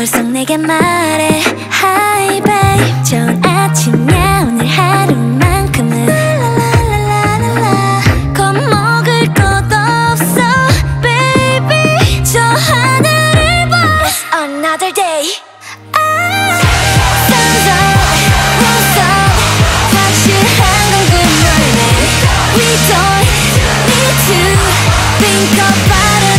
벌써 내게 말해 Hi babe 좋은 아침이야 오늘 하루만큼은 라라라라라 겁먹을 것 없어 baby 저 하늘을 봐 Another day We don't need to think about it